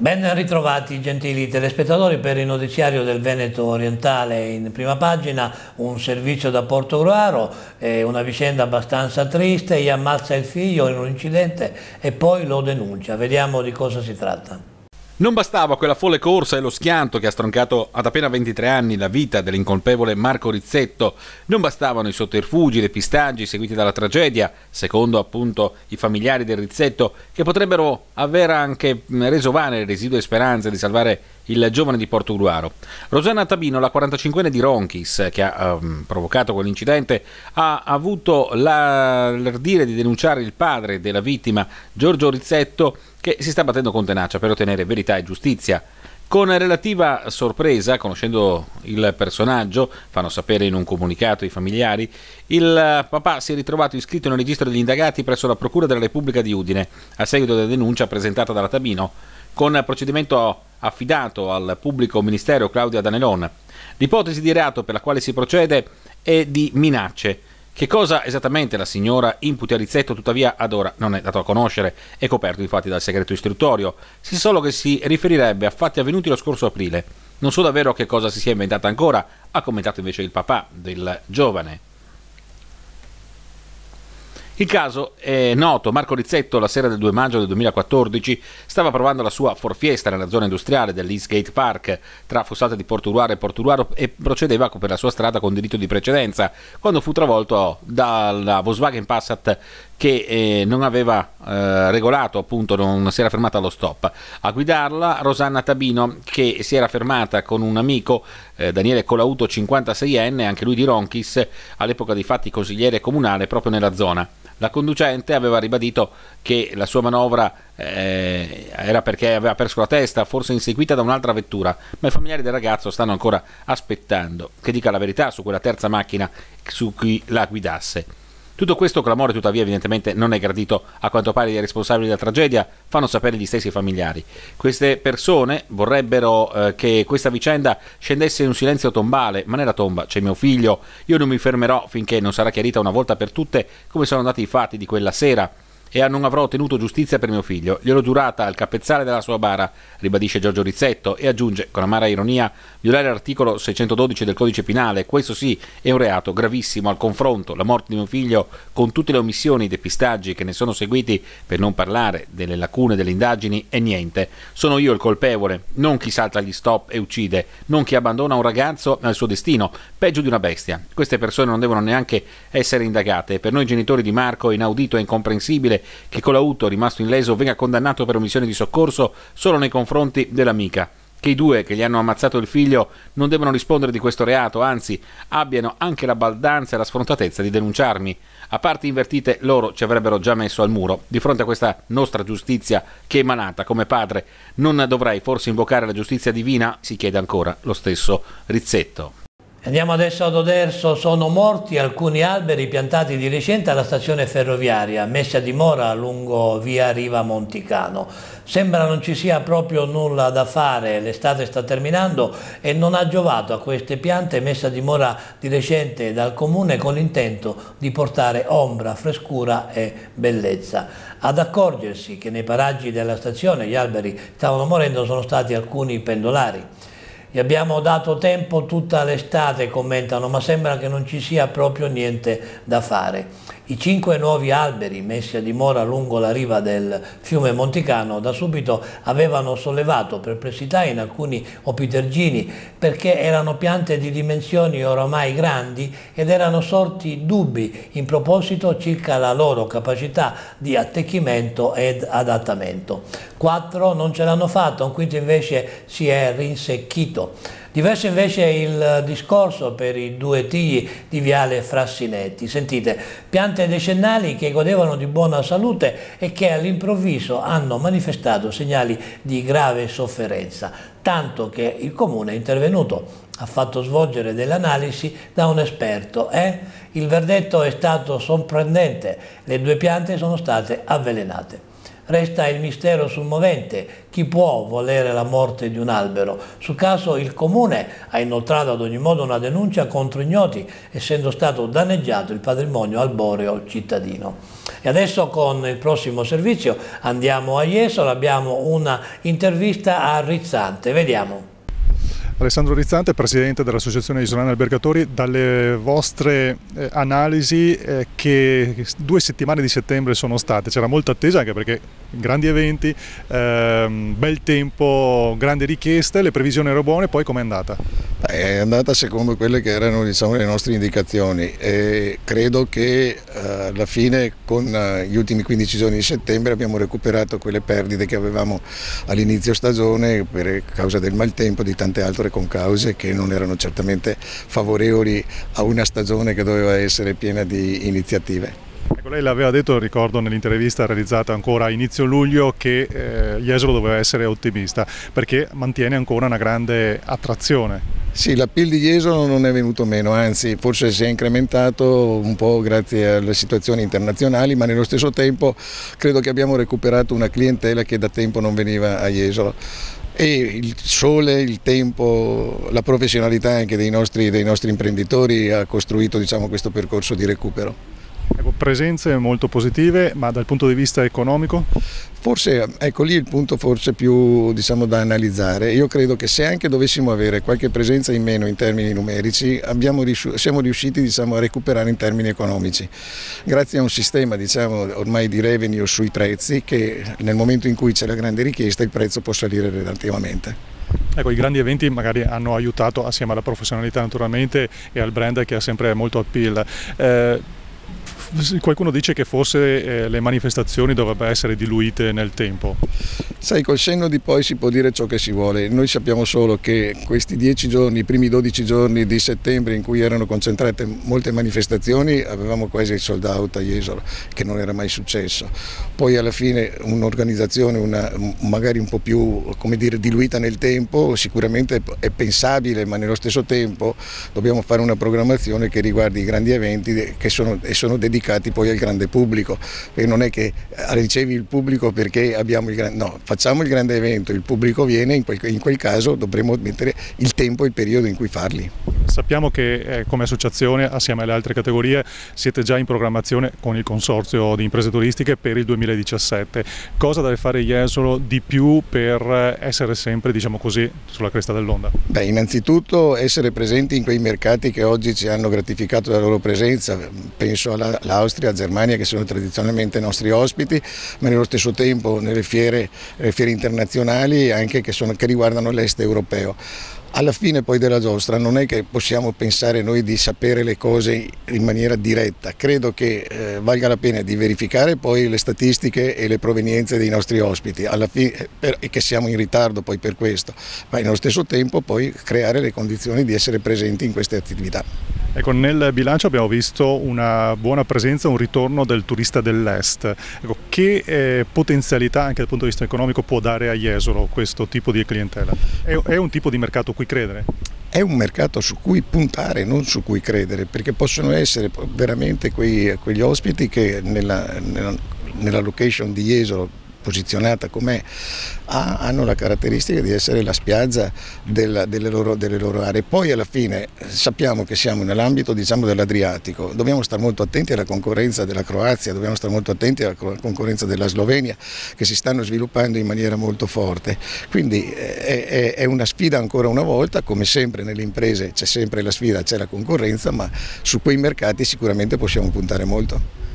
Ben ritrovati gentili telespettatori per il notiziario del Veneto orientale in prima pagina, un servizio da Portogruaro, eh, una vicenda abbastanza triste, gli ammazza il figlio in un incidente e poi lo denuncia, vediamo di cosa si tratta. Non bastava quella folle corsa e lo schianto che ha stroncato ad appena 23 anni la vita dell'incolpevole Marco Rizzetto, non bastavano i sotterfugi, i pistaggi seguiti dalla tragedia, secondo appunto i familiari del Rizzetto, che potrebbero aver anche reso vane le residue speranze di salvare il giovane di Portogruaro. Rosanna Tabino, la 45enne di Ronchis, che ha um, provocato quell'incidente, ha avuto l'ardire di denunciare il padre della vittima, Giorgio Rizzetto, che si sta battendo con tenacia per ottenere verità e giustizia. Con relativa sorpresa, conoscendo il personaggio, fanno sapere in un comunicato i familiari, il papà si è ritrovato iscritto nel registro degli indagati presso la Procura della Repubblica di Udine, a seguito della denuncia presentata dalla Tabino, con procedimento affidato al pubblico ministero Claudia Danelon. L'ipotesi di reato per la quale si procede è di minacce che cosa esattamente la signora imputi a Rizzetto tuttavia ad ora non è dato a conoscere, è coperto infatti dal segreto istruttorio, si solo che si riferirebbe a fatti avvenuti lo scorso aprile. Non so davvero che cosa si sia inventata ancora, ha commentato invece il papà del giovane. Il caso è noto, Marco Rizzetto la sera del 2 maggio del 2014 stava provando la sua forfiesta nella zona industriale dell'Eastgate Park tra Fossata di Porturuaro e Porturuaro e procedeva per la sua strada con diritto di precedenza quando fu travolto dalla Volkswagen Passat che eh, non aveva eh, regolato, appunto non si era fermata allo stop. A guidarla Rosanna Tabino che si era fermata con un amico, eh, Daniele Colauto 56enne, anche lui di Ronchis, all'epoca dei fatti consigliere comunale proprio nella zona. La conducente aveva ribadito che la sua manovra eh, era perché aveva perso la testa, forse inseguita da un'altra vettura, ma i familiari del ragazzo stanno ancora aspettando che dica la verità su quella terza macchina su cui la guidasse. Tutto questo clamore tuttavia evidentemente non è gradito a quanto pare ai responsabili della tragedia, fanno sapere gli stessi familiari. Queste persone vorrebbero eh, che questa vicenda scendesse in un silenzio tombale, ma nella tomba c'è mio figlio, io non mi fermerò finché non sarà chiarita una volta per tutte come sono andati i fatti di quella sera e non avrò ottenuto giustizia per mio figlio. Gliel'ho giurata al capezzale della sua bara, ribadisce Giorgio Rizzetto e aggiunge con amara ironia violare l'articolo 612 del codice penale. Questo sì è un reato gravissimo al confronto. La morte di mio figlio con tutte le omissioni e depistaggi che ne sono seguiti, per non parlare delle lacune delle indagini, è niente. Sono io il colpevole, non chi salta gli stop e uccide, non chi abbandona un ragazzo al suo destino, peggio di una bestia. Queste persone non devono neanche essere indagate. Per noi genitori di Marco è inaudito e incomprensibile che Colauto, rimasto illeso, venga condannato per omissione di soccorso solo nei confronti dell'amica. Che i due che gli hanno ammazzato il figlio non devono rispondere di questo reato, anzi abbiano anche la baldanza e la sfrontatezza di denunciarmi. A parti invertite loro ci avrebbero già messo al muro. Di fronte a questa nostra giustizia che è emanata come padre, non dovrei forse invocare la giustizia divina? Si chiede ancora lo stesso Rizzetto. Andiamo adesso ad Oderso, sono morti alcuni alberi piantati di recente alla stazione ferroviaria, messi a dimora lungo via Riva Monticano. Sembra non ci sia proprio nulla da fare, l'estate sta terminando e non ha giovato a queste piante messe a dimora di recente dal comune con l'intento di portare ombra, frescura e bellezza. Ad accorgersi che nei paraggi della stazione gli alberi stavano morendo sono stati alcuni pendolari. Gli abbiamo dato tempo tutta l'estate, commentano, ma sembra che non ci sia proprio niente da fare. I cinque nuovi alberi messi a dimora lungo la riva del fiume Monticano da subito avevano sollevato perplessità in alcuni opitergini perché erano piante di dimensioni oramai grandi ed erano sorti dubbi in proposito circa la loro capacità di attecchimento ed adattamento. Quattro non ce l'hanno fatto, un quinto invece si è rinsecchito. Diverso invece il discorso per i due tigli di Viale Frassinetti. Sentite, piante decennali che godevano di buona salute e che all'improvviso hanno manifestato segnali di grave sofferenza, tanto che il comune è intervenuto ha fatto svolgere delle analisi da un esperto eh? il verdetto è stato sorprendente, le due piante sono state avvelenate. Resta il mistero sul movente, chi può volere la morte di un albero. Sul caso il Comune ha inoltrato ad ogni modo una denuncia contro ignoti, essendo stato danneggiato il patrimonio alboreo cittadino. E adesso con il prossimo servizio andiamo a Jesolo, abbiamo una intervista a Rizzante, vediamo. Alessandro Rizzante, presidente dell'Associazione Isolana Albergatori, dalle vostre eh, analisi eh, che due settimane di settembre sono state, c'era molta attesa anche perché grandi eventi, ehm, bel tempo, grandi richieste, le previsioni erano buone, poi com'è andata? È andata secondo quelle che erano diciamo, le nostre indicazioni e credo che eh, alla fine con eh, gli ultimi 15 giorni di settembre abbiamo recuperato quelle perdite che avevamo all'inizio stagione per causa del maltempo e di tante altre concause che non erano certamente favorevoli a una stagione che doveva essere piena di iniziative. Ecco, lei l'aveva detto, ricordo nell'intervista realizzata ancora a inizio luglio, che eh, Jesolo doveva essere ottimista perché mantiene ancora una grande attrazione. Sì, l'appeal di Jesolo non è venuto meno, anzi forse si è incrementato un po' grazie alle situazioni internazionali, ma nello stesso tempo credo che abbiamo recuperato una clientela che da tempo non veniva a Jesolo e il sole, il tempo, la professionalità anche dei nostri, dei nostri imprenditori ha costruito diciamo, questo percorso di recupero. Ecco, presenze molto positive, ma dal punto di vista economico? Forse, ecco lì il punto forse più diciamo, da analizzare. Io credo che se anche dovessimo avere qualche presenza in meno in termini numerici, riusci siamo riusciti diciamo, a recuperare in termini economici, grazie a un sistema diciamo, ormai di revenue sui prezzi che nel momento in cui c'è la grande richiesta il prezzo può salire relativamente. Ecco, i grandi eventi magari hanno aiutato assieme alla professionalità naturalmente e al brand che ha sempre molto appeal. Eh, qualcuno dice che forse eh, le manifestazioni dovrebbero essere diluite nel tempo. Sai, col senno di poi si può dire ciò che si vuole. Noi sappiamo solo che questi dieci giorni, i primi 12 giorni di settembre in cui erano concentrate molte manifestazioni, avevamo quasi il sold out a Jesolo, che non era mai successo. Poi alla fine un'organizzazione magari un po' più dire, diluita nel tempo, sicuramente è pensabile, ma nello stesso tempo dobbiamo fare una programmazione che riguardi i grandi eventi che sono, sono dedicati dedicati poi al grande pubblico, perché non è che eh, ricevi il pubblico perché abbiamo il grande, no, facciamo il grande evento, il pubblico viene, in quel, in quel caso dovremo mettere il tempo e il periodo in cui farli. Sappiamo che eh, come associazione, assieme alle altre categorie, siete già in programmazione con il consorzio di imprese turistiche per il 2017. Cosa deve fare Jesolo di più per eh, essere sempre, diciamo così, sulla cresta dell'onda? Beh, innanzitutto essere presenti in quei mercati che oggi ci hanno gratificato la loro presenza, penso alla, l'Austria, la Germania che sono tradizionalmente nostri ospiti, ma nello stesso tempo nelle fiere, nelle fiere internazionali anche che, sono, che riguardano l'est europeo. Alla fine poi della giostra non è che possiamo pensare noi di sapere le cose in maniera diretta, credo che eh, valga la pena di verificare poi le statistiche e le provenienze dei nostri ospiti fine, eh, per, e che siamo in ritardo poi per questo, ma nello stesso tempo poi creare le condizioni di essere presenti in queste attività. Ecco, nel bilancio abbiamo visto una buona presenza, un ritorno del turista dell'est. Ecco, che eh, potenzialità anche dal punto di vista economico può dare a Jesolo questo tipo di clientela? È, è un tipo di mercato cui credere? È un mercato su cui puntare, non su cui credere, perché possono essere veramente quei, quegli ospiti che nella, nella, nella location di Jesolo posizionata com'è, hanno la caratteristica di essere la spiaggia della, delle, loro, delle, loro, aree. Poi alla fine sappiamo che siamo nell'ambito diciamo, dell'Adriatico, dobbiamo stare molto attenti alla concorrenza della Croazia, dobbiamo stare molto attenti alla concorrenza della Slovenia che si stanno sviluppando in maniera molto forte. Quindi è, è, è una sfida ancora una volta, come sempre nelle imprese c'è sempre la sfida, c'è la concorrenza, ma su quei mercati sicuramente possiamo puntare molto.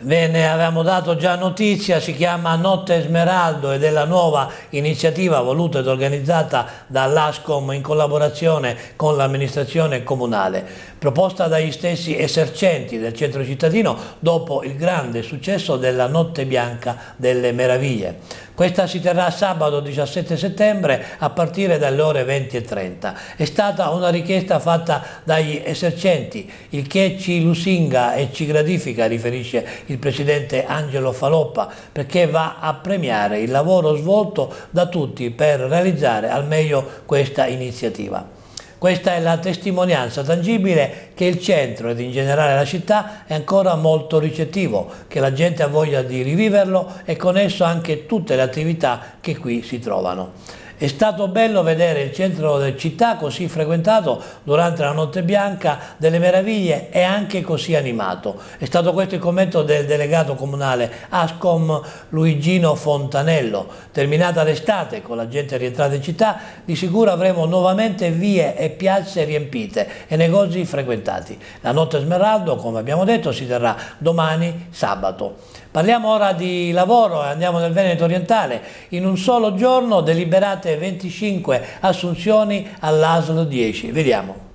Ve ne avevamo dato già notizia, si chiama Notte Smeraldo ed è la nuova iniziativa voluta ed organizzata dall'ASCOM in collaborazione con l'amministrazione comunale, proposta dagli stessi esercenti del centro cittadino dopo il grande successo della Notte Bianca delle Meraviglie. Questa si terrà sabato 17 settembre a partire dalle ore 20.30. È stata una richiesta fatta dagli esercenti, il che ci lusinga e ci gratifica, riferisce il presidente Angelo Faloppa, perché va a premiare il lavoro svolto da tutti per realizzare al meglio questa iniziativa. Questa è la testimonianza tangibile che il centro ed in generale la città è ancora molto ricettivo, che la gente ha voglia di riviverlo e con esso anche tutte le attività che qui si trovano. È stato bello vedere il centro della città così frequentato durante la notte bianca delle meraviglie e anche così animato. È stato questo il commento del delegato comunale Ascom Luigino Fontanello. Terminata l'estate con la gente rientrata in città, di sicuro avremo nuovamente vie e piazze riempite e negozi frequentati. La notte smeraldo, come abbiamo detto, si terrà domani sabato. Parliamo ora di lavoro e andiamo nel Veneto orientale. In un solo giorno deliberate 25 assunzioni all'ASL 10. Vediamo.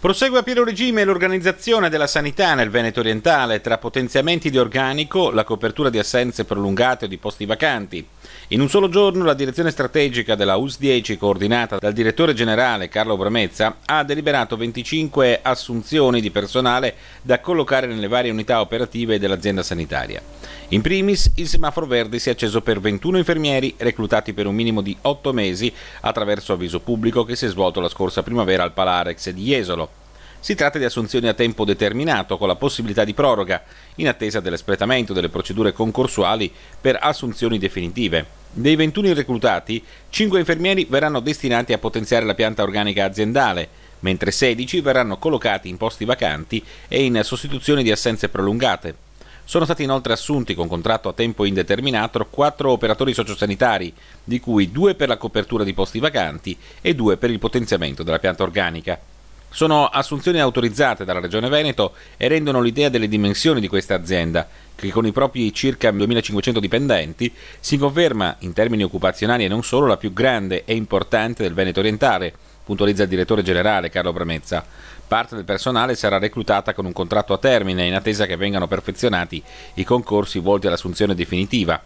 Prosegue a pieno regime l'organizzazione della sanità nel Veneto orientale tra potenziamenti di organico, la copertura di assenze prolungate o di posti vacanti. In un solo giorno la direzione strategica della US 10, coordinata dal direttore generale Carlo Bramezza, ha deliberato 25 assunzioni di personale da collocare nelle varie unità operative dell'azienda sanitaria. In primis, il semaforo verde si è acceso per 21 infermieri reclutati per un minimo di 8 mesi attraverso avviso pubblico che si è svolto la scorsa primavera al Palarex di Jesolo. Si tratta di assunzioni a tempo determinato con la possibilità di proroga, in attesa dell'espletamento delle procedure concorsuali per assunzioni definitive. Dei 21 reclutati, 5 infermieri verranno destinati a potenziare la pianta organica aziendale, mentre 16 verranno collocati in posti vacanti e in sostituzione di assenze prolungate. Sono stati inoltre assunti con contratto a tempo indeterminato quattro operatori sociosanitari, di cui due per la copertura di posti vacanti e due per il potenziamento della pianta organica. Sono assunzioni autorizzate dalla Regione Veneto e rendono l'idea delle dimensioni di questa azienda, che con i propri circa 2500 dipendenti si conferma, in termini occupazionali e non solo, la più grande e importante del Veneto orientale, puntualizza il direttore generale Carlo Bramezza. Parte del personale sarà reclutata con un contratto a termine in attesa che vengano perfezionati i concorsi volti all'assunzione definitiva.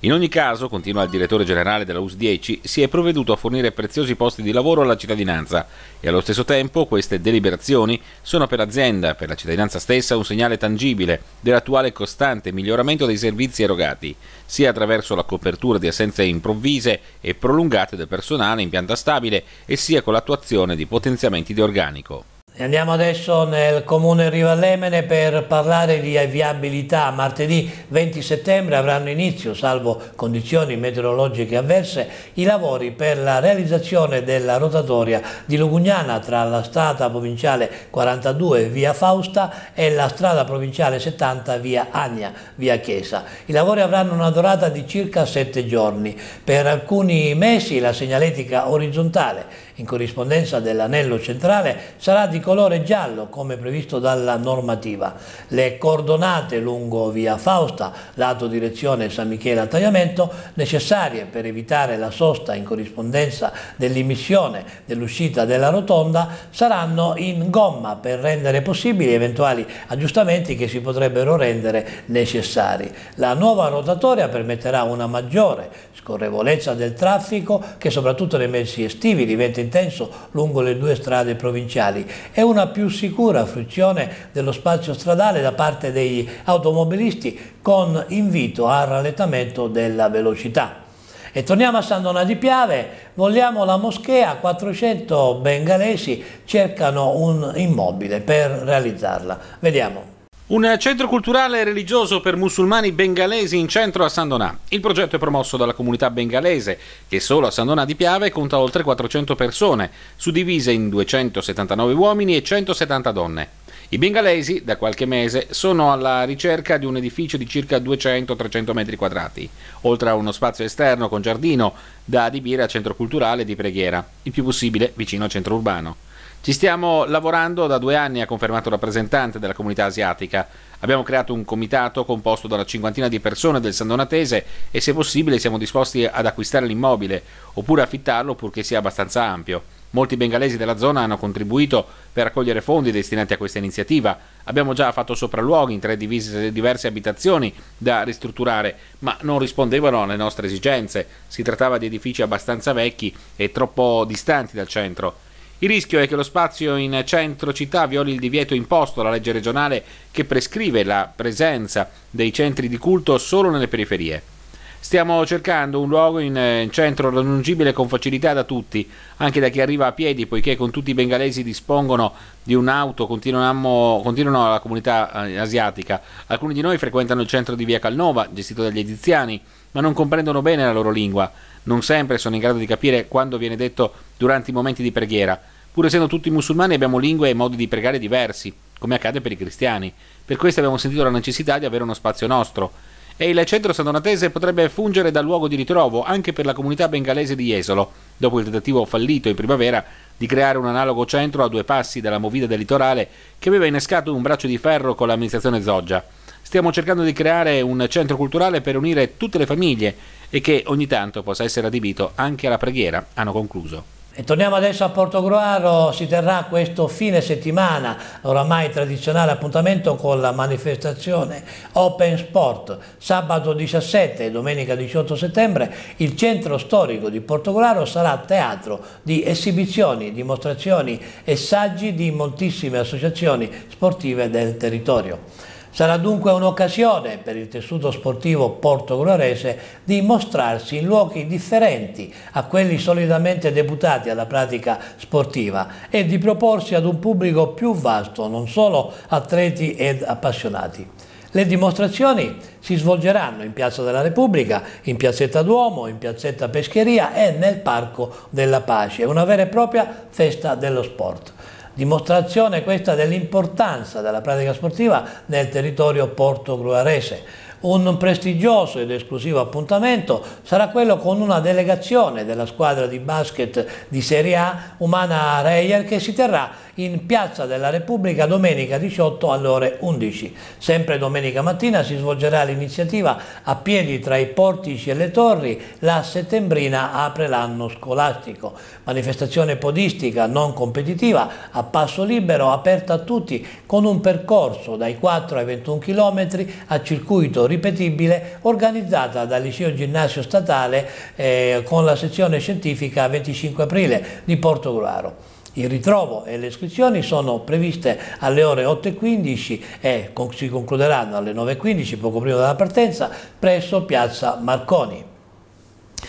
In ogni caso, continua il direttore generale della US 10, si è provveduto a fornire preziosi posti di lavoro alla cittadinanza e allo stesso tempo queste deliberazioni sono per l'azienda, per la cittadinanza stessa, un segnale tangibile dell'attuale costante miglioramento dei servizi erogati, sia attraverso la copertura di assenze improvvise e prolungate del personale in pianta stabile e sia con l'attuazione di potenziamenti di organico. Andiamo adesso nel comune Rivallemene per parlare di viabilità. Martedì 20 settembre avranno inizio, salvo condizioni meteorologiche avverse, i lavori per la realizzazione della rotatoria di Lugugnana tra la strada provinciale 42 via Fausta e la strada provinciale 70 via Agna, via Chiesa. I lavori avranno una durata di circa 7 giorni. Per alcuni mesi la segnaletica orizzontale in corrispondenza dell'anello centrale sarà di colore giallo come previsto dalla normativa. Le coordonate lungo via Fausta, lato direzione San Michele a tagliamento, necessarie per evitare la sosta in corrispondenza dell'imissione dell'uscita della rotonda, saranno in gomma per rendere possibili eventuali aggiustamenti che si potrebbero rendere necessari. La nuova rotatoria permetterà una maggiore scorrevolezza del traffico che soprattutto nei mesi estivi diventa intenso lungo le due strade provinciali e una più sicura fruizione dello spazio stradale da parte degli automobilisti con invito al rallentamento della velocità. E torniamo a San Donà di Piave, vogliamo la moschea, 400 bengalesi cercano un immobile per realizzarla. Vediamo. Un centro culturale e religioso per musulmani bengalesi in centro a San Donà. Il progetto è promosso dalla comunità bengalese, che solo a San Donà di Piave conta oltre 400 persone, suddivise in 279 uomini e 170 donne. I bengalesi, da qualche mese, sono alla ricerca di un edificio di circa 200-300 metri quadrati, oltre a uno spazio esterno con giardino da adibire a centro culturale di preghiera, il più possibile vicino al centro urbano. Ci stiamo lavorando da due anni, ha confermato il rappresentante della comunità asiatica. Abbiamo creato un comitato composto da una cinquantina di persone del San Donatese e se possibile siamo disposti ad acquistare l'immobile oppure affittarlo purché sia abbastanza ampio. Molti bengalesi della zona hanno contribuito per raccogliere fondi destinati a questa iniziativa. Abbiamo già fatto sopralluoghi in tre divise, diverse abitazioni da ristrutturare, ma non rispondevano alle nostre esigenze. Si trattava di edifici abbastanza vecchi e troppo distanti dal centro. Il rischio è che lo spazio in centro città violi il divieto imposto dalla legge regionale che prescrive la presenza dei centri di culto solo nelle periferie. Stiamo cercando un luogo in, eh, centro raggiungibile con facilità da tutti, anche da chi arriva a piedi, poiché con tutti i bengalesi dispongono di un'auto, continuano la comunità eh, asiatica. Alcuni di noi frequentano il centro di via Calnova, gestito dagli egiziani, ma non comprendono bene la loro lingua. Non sempre sono in grado di capire quando viene detto durante i momenti di preghiera. Pur essendo tutti musulmani abbiamo lingue e modi di pregare diversi, come accade per i cristiani. Per questo abbiamo sentito la necessità di avere uno spazio nostro e il centro sandonatese potrebbe fungere da luogo di ritrovo anche per la comunità bengalese di Jesolo, dopo il tentativo fallito in primavera di creare un analogo centro a due passi dalla movida del litorale che aveva innescato un braccio di ferro con l'amministrazione Zoggia. Stiamo cercando di creare un centro culturale per unire tutte le famiglie e che ogni tanto possa essere adibito anche alla preghiera, hanno concluso. E torniamo adesso a Portogruaro, si terrà questo fine settimana, oramai tradizionale appuntamento con la manifestazione Open Sport. Sabato 17 e domenica 18 settembre il centro storico di Portogruaro sarà teatro di esibizioni, dimostrazioni e saggi di moltissime associazioni sportive del territorio. Sarà dunque un'occasione per il tessuto sportivo portogruarese di mostrarsi in luoghi differenti a quelli solidamente deputati alla pratica sportiva e di proporsi ad un pubblico più vasto, non solo atleti ed appassionati. Le dimostrazioni si svolgeranno in Piazza della Repubblica, in Piazzetta Duomo, in Piazzetta Pescheria e nel Parco della Pace, una vera e propria festa dello sport. Dimostrazione questa dell'importanza della pratica sportiva nel territorio portogruarese. Un prestigioso ed esclusivo appuntamento sarà quello con una delegazione della squadra di basket di Serie A Umana Reyer che si terrà in Piazza della Repubblica domenica 18 alle ore 11. Sempre domenica mattina si svolgerà l'iniziativa a piedi tra i portici e le torri, la settembrina apre l'anno scolastico. Manifestazione podistica non competitiva a passo libero aperta a tutti con un percorso dai 4 ai 21 km a circuito ripetibile organizzata dal Liceo Ginnasio Statale eh, con la sezione scientifica 25 aprile di Portogruaro. Il ritrovo e le iscrizioni sono previste alle ore 8.15 e si concluderanno alle 9.15, poco prima della partenza, presso Piazza Marconi.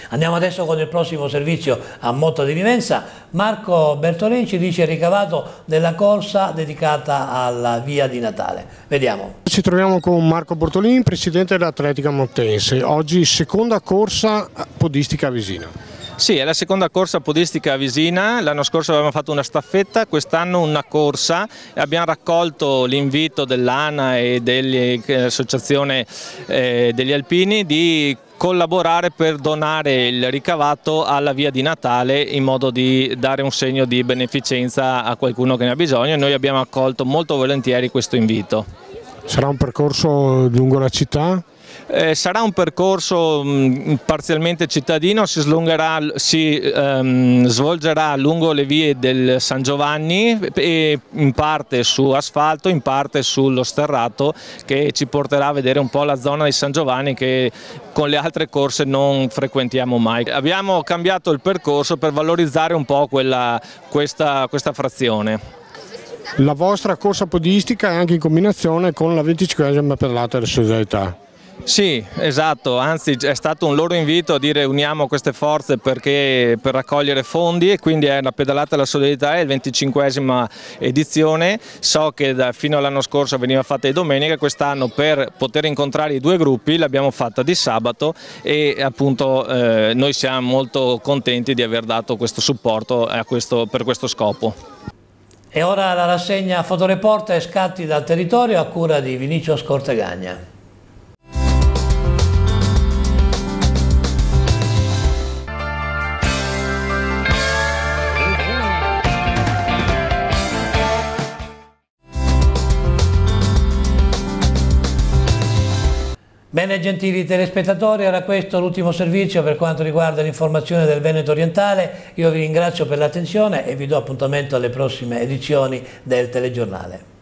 Andiamo adesso con il prossimo servizio a Motta di Vivenza. Marco Bertolini ci dice il ricavato della corsa dedicata alla via di Natale. Vediamo. Ci troviamo con Marco Bortolini, presidente dell'Atletica Mottense. Oggi seconda corsa podistica a Visina. Sì, è la seconda corsa podistica a Visina, l'anno scorso avevamo fatto una staffetta, quest'anno una corsa, abbiamo raccolto l'invito dell'ANA e dell'Associazione eh, degli Alpini di collaborare per donare il ricavato alla via di Natale in modo di dare un segno di beneficenza a qualcuno che ne ha bisogno e noi abbiamo accolto molto volentieri questo invito. Sarà un percorso lungo la città? Eh, sarà un percorso mh, mm, parzialmente cittadino, si, si ehm, svolgerà lungo le vie del San Giovanni e in parte su asfalto, in parte sullo sterrato che ci porterà a vedere un po' la zona di San Giovanni che con le altre corse non frequentiamo mai. Abbiamo cambiato il percorso per valorizzare un po' quella, questa, questa frazione. La vostra corsa podistica è anche in combinazione con la 25esima pedalata della solidarietà. Sì, esatto, anzi è stato un loro invito a dire uniamo queste forze perché, per raccogliere fondi e quindi è la pedalata alla solidarietà, è il 25esima edizione, so che da, fino all'anno scorso veniva fatta di domenica, quest'anno per poter incontrare i due gruppi l'abbiamo fatta di sabato e appunto eh, noi siamo molto contenti di aver dato questo supporto questo, per questo scopo. E ora la rassegna fotoreporter scatti dal territorio a cura di Vinicio Scortegagna. Bene gentili telespettatori, era questo l'ultimo servizio per quanto riguarda l'informazione del Veneto orientale. Io vi ringrazio per l'attenzione e vi do appuntamento alle prossime edizioni del telegiornale.